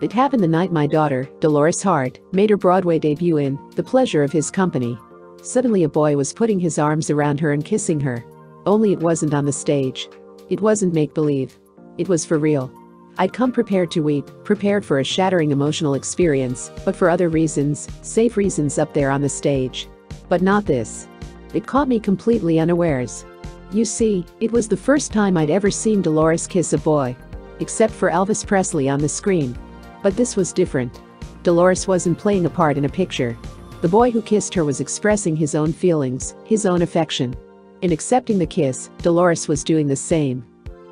It happened the night my daughter, Dolores Hart, made her Broadway debut in The Pleasure of His Company. Suddenly a boy was putting his arms around her and kissing her. Only it wasn't on the stage. It wasn't make-believe. It was for real. I'd come prepared to weep, prepared for a shattering emotional experience, but for other reasons, safe reasons up there on the stage. But not this. It caught me completely unawares. You see, it was the first time I'd ever seen Dolores kiss a boy. Except for Elvis Presley on the screen. But this was different. Dolores wasn't playing a part in a picture. The boy who kissed her was expressing his own feelings, his own affection. In accepting the kiss, Dolores was doing the same.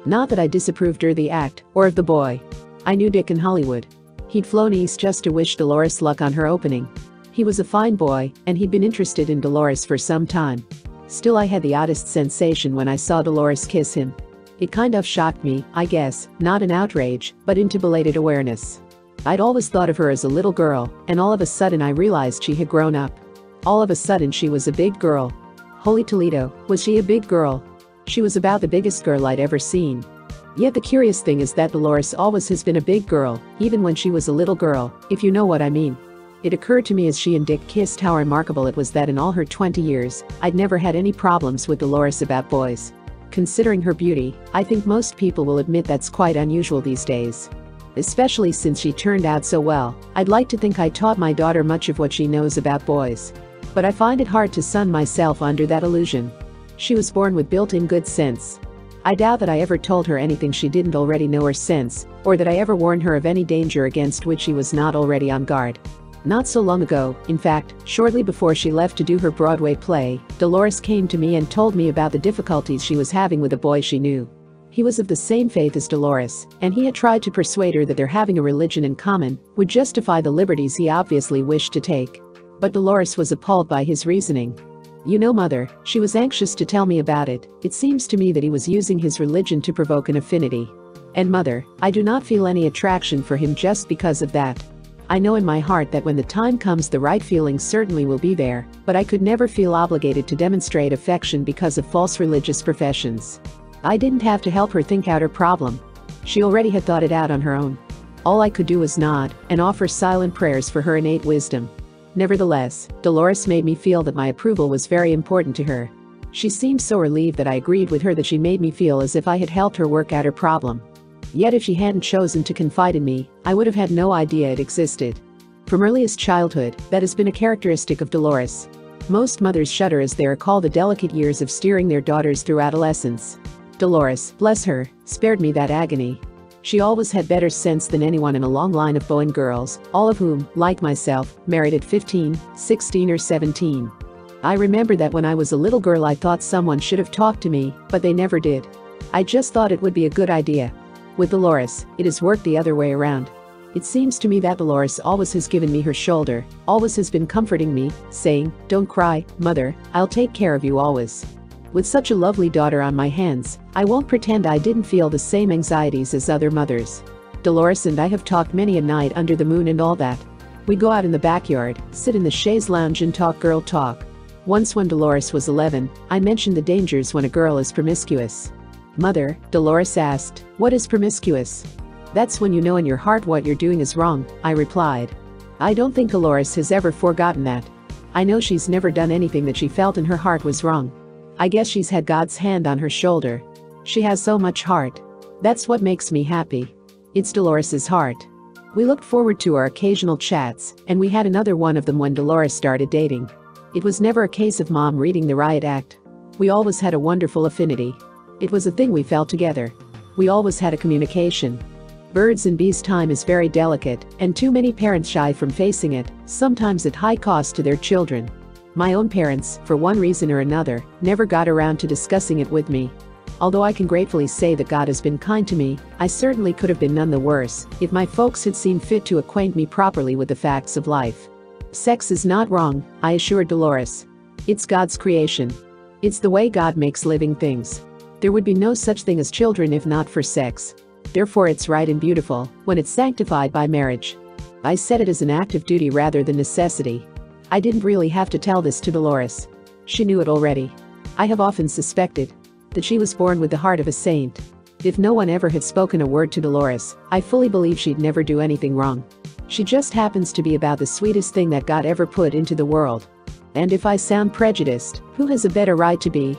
Not that I disapproved of the act, or of the boy. I knew Dick in Hollywood. He'd flown east just to wish Dolores luck on her opening. He was a fine boy, and he'd been interested in Dolores for some time. Still I had the oddest sensation when I saw Dolores kiss him. It kind of shocked me, I guess, not in outrage, but into belated awareness. I'd always thought of her as a little girl, and all of a sudden I realized she had grown up. All of a sudden she was a big girl. Holy Toledo, was she a big girl? She was about the biggest girl I'd ever seen. Yet the curious thing is that Dolores always has been a big girl, even when she was a little girl, if you know what I mean. It occurred to me as she and Dick kissed how remarkable it was that in all her 20 years, I'd never had any problems with Dolores about boys. Considering her beauty, I think most people will admit that's quite unusual these days. Especially since she turned out so well, I'd like to think I taught my daughter much of what she knows about boys. But I find it hard to sun myself under that illusion. She was born with built-in good sense. I doubt that I ever told her anything she didn't already know or sense, or that I ever warned her of any danger against which she was not already on guard. Not so long ago, in fact, shortly before she left to do her Broadway play, Dolores came to me and told me about the difficulties she was having with a boy she knew. He was of the same faith as Dolores, and he had tried to persuade her that their having a religion in common would justify the liberties he obviously wished to take. But Dolores was appalled by his reasoning. You know mother, she was anxious to tell me about it, it seems to me that he was using his religion to provoke an affinity. And mother, I do not feel any attraction for him just because of that. I know in my heart that when the time comes the right feeling certainly will be there, but I could never feel obligated to demonstrate affection because of false religious professions. I didn't have to help her think out her problem. She already had thought it out on her own. All I could do was nod and offer silent prayers for her innate wisdom. Nevertheless, Dolores made me feel that my approval was very important to her. She seemed so relieved that I agreed with her that she made me feel as if I had helped her work out her problem. Yet if she hadn't chosen to confide in me, I would have had no idea it existed. From earliest childhood, that has been a characteristic of Dolores. Most mothers shudder as they recall the delicate years of steering their daughters through adolescence. Dolores, bless her, spared me that agony. She always had better sense than anyone in a long line of Bowen girls, all of whom, like myself, married at 15, 16 or 17. I remember that when I was a little girl I thought someone should have talked to me, but they never did. I just thought it would be a good idea. With Dolores, it has worked the other way around. It seems to me that Dolores always has given me her shoulder, always has been comforting me, saying, don't cry, mother, I'll take care of you always. With such a lovely daughter on my hands, I won't pretend I didn't feel the same anxieties as other mothers. Dolores and I have talked many a night under the moon and all that. We go out in the backyard, sit in the chaise lounge and talk girl talk. Once when Dolores was 11, I mentioned the dangers when a girl is promiscuous. Mother, Dolores asked, what is promiscuous? That's when you know in your heart what you're doing is wrong, I replied. I don't think Dolores has ever forgotten that. I know she's never done anything that she felt in her heart was wrong. I guess she's had God's hand on her shoulder. She has so much heart. That's what makes me happy. It's Dolores's heart. We looked forward to our occasional chats, and we had another one of them when Dolores started dating. It was never a case of mom reading the riot act. We always had a wonderful affinity. It was a thing we felt together. We always had a communication. Birds and bees time is very delicate, and too many parents shy from facing it, sometimes at high cost to their children. My own parents, for one reason or another, never got around to discussing it with me. Although I can gratefully say that God has been kind to me, I certainly could have been none the worse if my folks had seen fit to acquaint me properly with the facts of life. Sex is not wrong, I assured Dolores. It's God's creation. It's the way God makes living things. There would be no such thing as children if not for sex. Therefore it's right and beautiful when it's sanctified by marriage. I said it as an act of duty rather than necessity. I didn't really have to tell this to Dolores. She knew it already. I have often suspected that she was born with the heart of a saint. If no one ever had spoken a word to Dolores, I fully believe she'd never do anything wrong. She just happens to be about the sweetest thing that God ever put into the world. And if I sound prejudiced, who has a better right to be?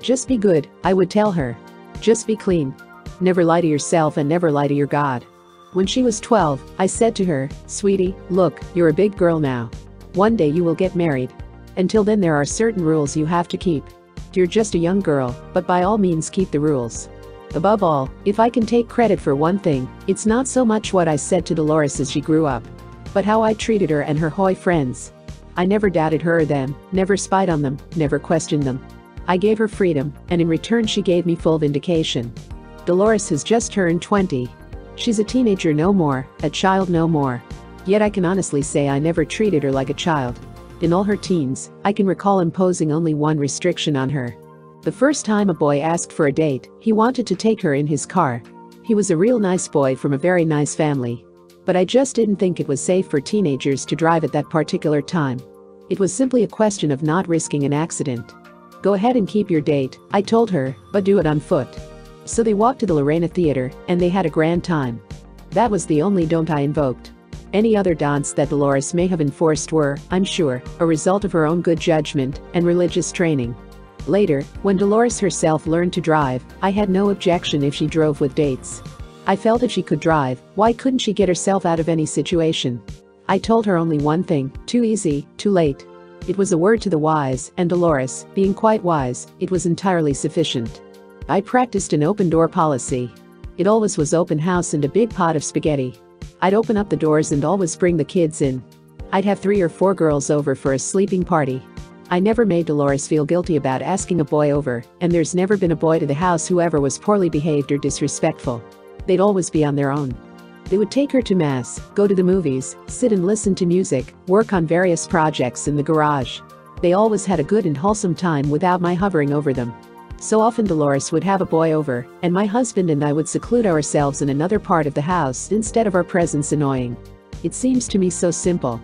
Just be good, I would tell her. Just be clean. Never lie to yourself and never lie to your God. When she was 12, I said to her, Sweetie, look, you're a big girl now. One day you will get married. Until then, there are certain rules you have to keep. You're just a young girl, but by all means, keep the rules. Above all, if I can take credit for one thing, it's not so much what I said to Dolores as she grew up, but how I treated her and her Hoy friends. I never doubted her or them, never spied on them, never questioned them. I gave her freedom, and in return, she gave me full vindication. Dolores has just turned 20. She's a teenager no more, a child no more. Yet I can honestly say I never treated her like a child. In all her teens, I can recall imposing only one restriction on her the first time a boy asked for a date, he wanted to take her in his car. He was a real nice boy from a very nice family. But I just didn't think it was safe for teenagers to drive at that particular time. It was simply a question of not risking an accident. Go ahead and keep your date, I told her, but do it on foot. So they walked to the Lorena Theater, and they had a grand time. That was the only don't I invoked. Any other don'ts that Dolores may have enforced were, I'm sure, a result of her own good judgment and religious training. Later, when Dolores herself learned to drive, I had no objection if she drove with dates. I felt if she could drive, why couldn't she get herself out of any situation? I told her only one thing, too easy, too late. It was a word to the wise, and Dolores, being quite wise, it was entirely sufficient. I practiced an open door policy. It always was open house and a big pot of spaghetti. I'd open up the doors and always bring the kids in. I'd have three or four girls over for a sleeping party. I never made Dolores feel guilty about asking a boy over, and there's never been a boy to the house who ever was poorly behaved or disrespectful. They'd always be on their own. They would take her to mass, go to the movies, sit and listen to music, work on various projects in the garage. They always had a good and wholesome time without my hovering over them. So often Dolores would have a boy over, and my husband and I would seclude ourselves in another part of the house instead of our presence annoying. It seems to me so simple,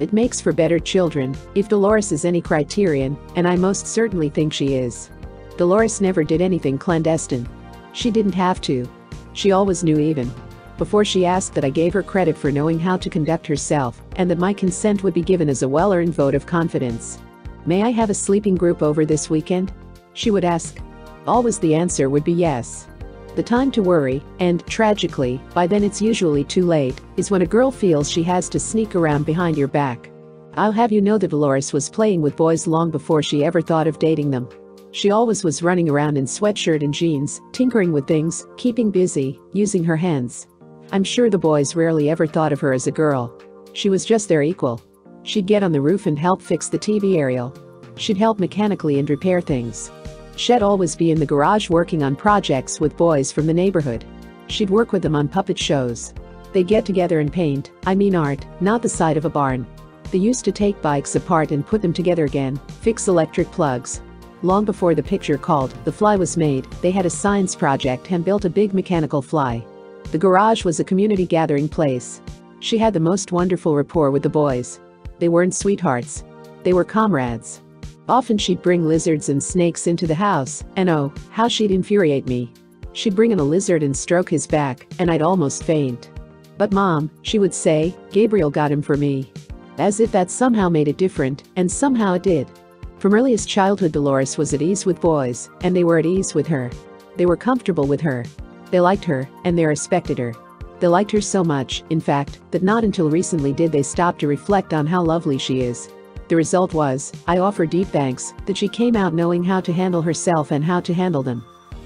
it makes for better children, if Dolores is any criterion, and I most certainly think she is. Dolores never did anything clandestine. She didn't have to. She always knew even. Before she asked that I gave her credit for knowing how to conduct herself, and that my consent would be given as a well-earned vote of confidence. May I have a sleeping group over this weekend? She would ask. Always the answer would be yes. The time to worry, and, tragically, by then it's usually too late, is when a girl feels she has to sneak around behind your back. I'll have you know that Dolores was playing with boys long before she ever thought of dating them. She always was running around in sweatshirt and jeans, tinkering with things, keeping busy, using her hands. I'm sure the boys rarely ever thought of her as a girl. She was just their equal. She'd get on the roof and help fix the TV aerial. She'd help mechanically and repair things. She'd always be in the garage working on projects with boys from the neighborhood. She'd work with them on puppet shows. They'd get together and paint, I mean art, not the side of a barn. They used to take bikes apart and put them together again, fix electric plugs. Long before the picture called The Fly was made, they had a science project and built a big mechanical fly. The garage was a community gathering place. She had the most wonderful rapport with the boys. They weren't sweethearts. They were comrades. Often she'd bring lizards and snakes into the house, and oh, how she'd infuriate me. She'd bring in a lizard and stroke his back, and I'd almost faint. But mom, she would say, Gabriel got him for me. As if that somehow made it different, and somehow it did. From earliest childhood Dolores was at ease with boys, and they were at ease with her. They were comfortable with her. They liked her, and they respected her. They liked her so much, in fact, that not until recently did they stop to reflect on how lovely she is. The result was, I offer deep thanks that she came out knowing how to handle herself and how to handle them.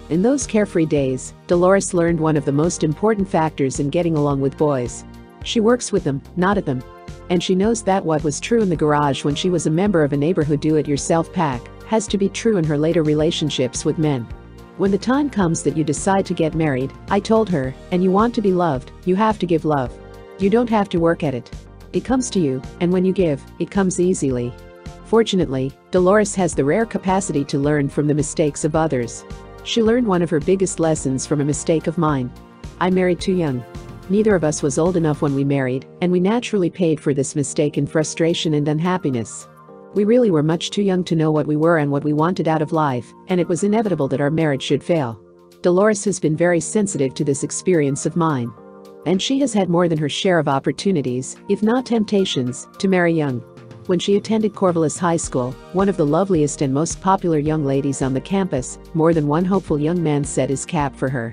In those carefree days, Dolores learned one of the most important factors in getting along with boys. She works with them, not at them. And she knows that what was true in the garage when she was a member of a neighborhood do-it-yourself pack has to be true in her later relationships with men. When the time comes that you decide to get married, I told her, and you want to be loved, you have to give love. You don't have to work at it. It comes to you, and when you give, it comes easily. Fortunately, Dolores has the rare capacity to learn from the mistakes of others. She learned one of her biggest lessons from a mistake of mine. I married too young. Neither of us was old enough when we married, and we naturally paid for this mistake in frustration and unhappiness. We really were much too young to know what we were and what we wanted out of life, and it was inevitable that our marriage should fail. Dolores has been very sensitive to this experience of mine. And she has had more than her share of opportunities, if not temptations, to marry young. When she attended Corvallis High School, one of the loveliest and most popular young ladies on the campus, more than one hopeful young man set his cap for her.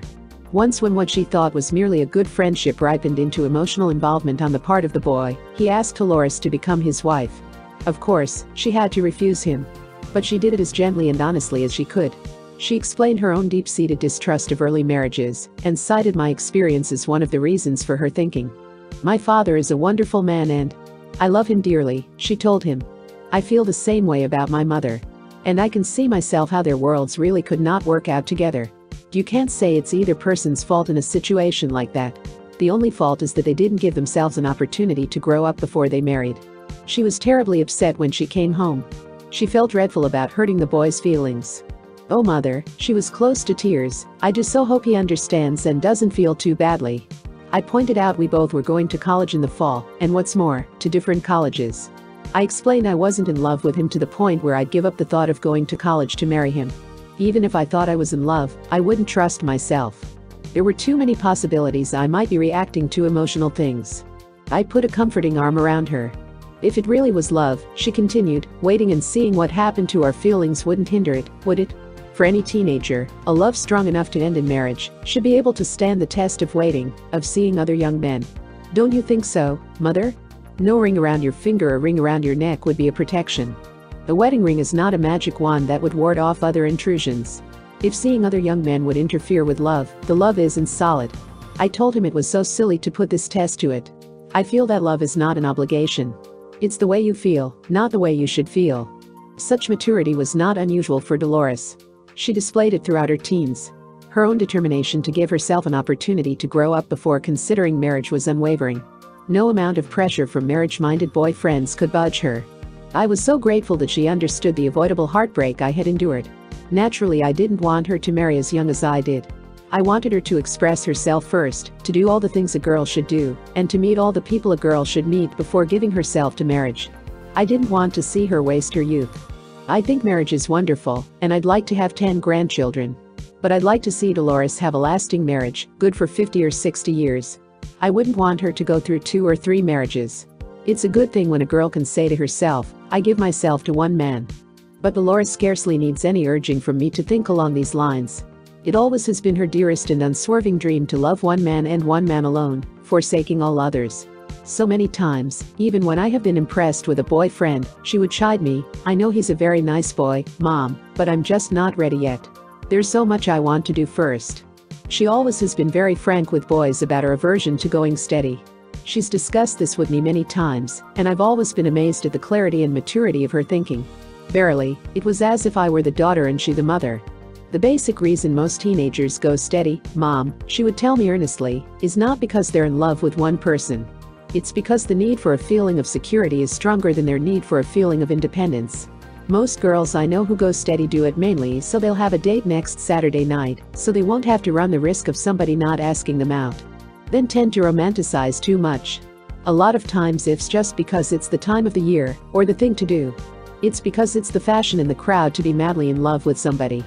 Once when what she thought was merely a good friendship ripened into emotional involvement on the part of the boy, he asked Dolores to become his wife. Of course, she had to refuse him. But she did it as gently and honestly as she could. She explained her own deep-seated distrust of early marriages and cited my experience as one of the reasons for her thinking. My father is a wonderful man and I love him dearly, she told him. I feel the same way about my mother. And I can see myself how their worlds really could not work out together. You can't say it's either person's fault in a situation like that. The only fault is that they didn't give themselves an opportunity to grow up before they married. She was terribly upset when she came home. She felt dreadful about hurting the boy's feelings. Oh mother, she was close to tears, I just so hope he understands and doesn't feel too badly. I pointed out we both were going to college in the fall, and what's more, to different colleges. I explained I wasn't in love with him to the point where I'd give up the thought of going to college to marry him. Even if I thought I was in love, I wouldn't trust myself. There were too many possibilities I might be reacting to emotional things. I put a comforting arm around her. If it really was love, she continued, waiting and seeing what happened to our feelings wouldn't hinder it, would it? For any teenager, a love strong enough to end in marriage should be able to stand the test of waiting, of seeing other young men. Don't you think so, mother? No ring around your finger or ring around your neck would be a protection. The wedding ring is not a magic wand that would ward off other intrusions. If seeing other young men would interfere with love, the love isn't solid. I told him it was so silly to put this test to it. I feel that love is not an obligation. It's the way you feel, not the way you should feel. Such maturity was not unusual for Dolores. She displayed it throughout her teens. Her own determination to give herself an opportunity to grow up before considering marriage was unwavering. No amount of pressure from marriage-minded boyfriends could budge her. I was so grateful that she understood the avoidable heartbreak I had endured. Naturally I didn't want her to marry as young as I did. I wanted her to express herself first, to do all the things a girl should do, and to meet all the people a girl should meet before giving herself to marriage. I didn't want to see her waste her youth. I think marriage is wonderful, and I'd like to have 10 grandchildren. But I'd like to see Dolores have a lasting marriage, good for 50 or 60 years. I wouldn't want her to go through two or three marriages. It's a good thing when a girl can say to herself, I give myself to one man. But Dolores scarcely needs any urging from me to think along these lines. It always has been her dearest and unswerving dream to love one man and one man alone, forsaking all others. So many times, even when I have been impressed with a boyfriend, she would chide me, I know he's a very nice boy, mom, but I'm just not ready yet. There's so much I want to do first. She always has been very frank with boys about her aversion to going steady. She's discussed this with me many times, and I've always been amazed at the clarity and maturity of her thinking. Verily, it was as if I were the daughter and she the mother. The basic reason most teenagers go steady, mom, she would tell me earnestly, is not because they're in love with one person. It's because the need for a feeling of security is stronger than their need for a feeling of independence. Most girls I know who go steady do it mainly so they'll have a date next Saturday night, so they won't have to run the risk of somebody not asking them out then tend to romanticize too much. A lot of times it's just because it's the time of the year, or the thing to do. It's because it's the fashion in the crowd to be madly in love with somebody.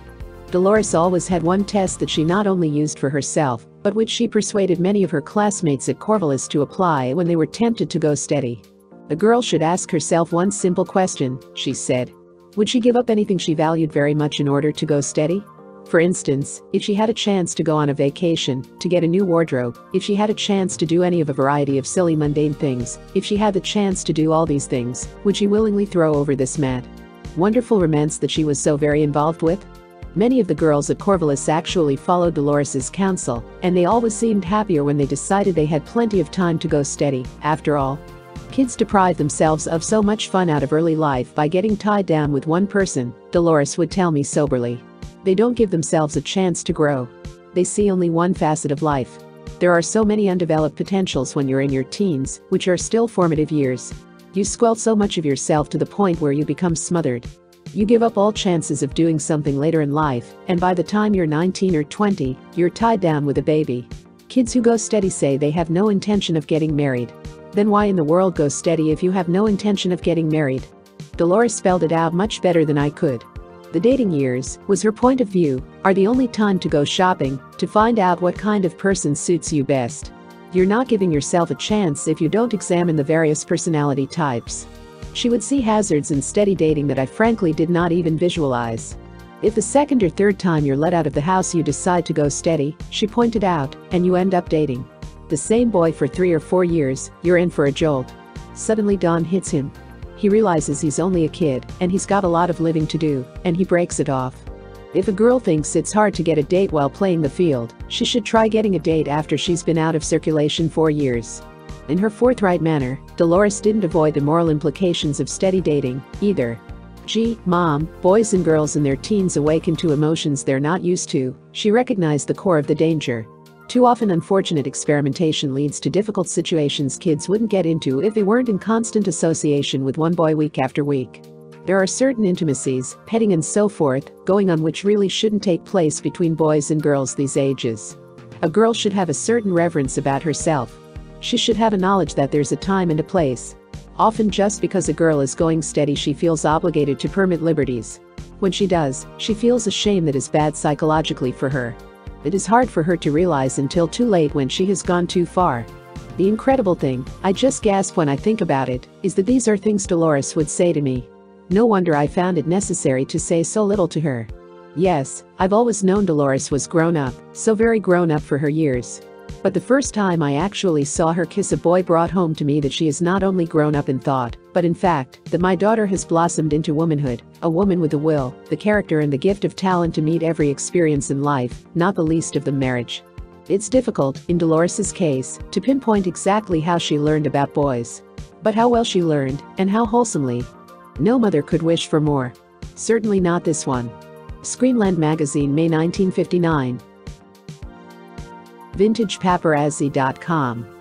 Dolores always had one test that she not only used for herself, but which she persuaded many of her classmates at Corvallis to apply when they were tempted to go steady. A girl should ask herself one simple question, she said. Would she give up anything she valued very much in order to go steady? For instance, if she had a chance to go on a vacation, to get a new wardrobe, if she had a chance to do any of a variety of silly mundane things, if she had the chance to do all these things, would she willingly throw over this mad, wonderful romance that she was so very involved with? Many of the girls at Corvallis actually followed Dolores's counsel, and they always seemed happier when they decided they had plenty of time to go steady, after all. Kids deprive themselves of so much fun out of early life by getting tied down with one person, Dolores would tell me soberly. They don't give themselves a chance to grow. They see only one facet of life. There are so many undeveloped potentials when you're in your teens, which are still formative years. You squelch so much of yourself to the point where you become smothered. You give up all chances of doing something later in life, and by the time you're 19 or 20, you're tied down with a baby. Kids who go steady say they have no intention of getting married. Then why in the world go steady if you have no intention of getting married? Dolores spelled it out much better than I could. The dating years, was her point of view, are the only time to go shopping to find out what kind of person suits you best. You're not giving yourself a chance if you don't examine the various personality types. She would see hazards in steady dating that I frankly did not even visualize. If the second or third time you're let out of the house you decide to go steady, she pointed out, and you end up dating. The same boy for three or four years, you're in for a jolt. Suddenly dawn hits him. He realizes he's only a kid, and he's got a lot of living to do, and he breaks it off. If a girl thinks it's hard to get a date while playing the field, she should try getting a date after she's been out of circulation for years. In her forthright manner, Dolores didn't avoid the moral implications of steady dating, either. Gee, mom, boys and girls in their teens awaken to emotions they're not used to, she recognized the core of the danger. Too often unfortunate experimentation leads to difficult situations kids wouldn't get into if they weren't in constant association with one boy week after week. There are certain intimacies, petting and so forth, going on which really shouldn't take place between boys and girls these ages. A girl should have a certain reverence about herself. She should have a knowledge that there's a time and a place. Often just because a girl is going steady she feels obligated to permit liberties. When she does, she feels a shame that is bad psychologically for her. It is hard for her to realize until too late when she has gone too far. The incredible thing, I just gasp when I think about it, is that these are things Dolores would say to me. No wonder I found it necessary to say so little to her. Yes, I've always known Dolores was grown up, so very grown up for her years. But the first time I actually saw her kiss a boy brought home to me that she is not only grown up in thought, but in fact, that my daughter has blossomed into womanhood, a woman with the will, the character and the gift of talent to meet every experience in life, not the least of them marriage. It's difficult, in Dolores's case, to pinpoint exactly how she learned about boys. But how well she learned, and how wholesomely, no mother could wish for more. Certainly not this one. Screenland Magazine, May 1959. VintagePaparazzi.com